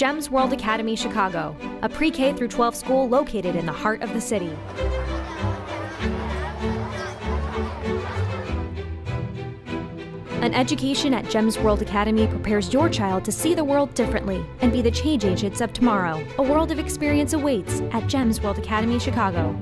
GEMS World Academy Chicago, a pre K through 12 school located in the heart of the city. An education at GEMS World Academy prepares your child to see the world differently and be the change agents of tomorrow. A world of experience awaits at GEMS World Academy Chicago.